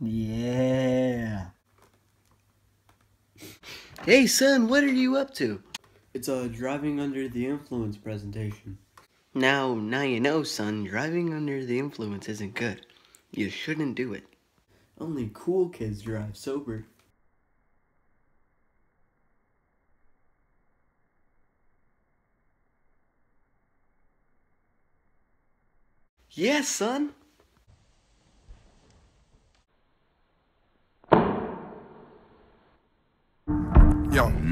Yeah. Hey, son, what are you up to? It's a driving under the influence presentation. Now, now you know, son, driving under the influence isn't good. You shouldn't do it. Only cool kids drive sober. Yes, son. Yo.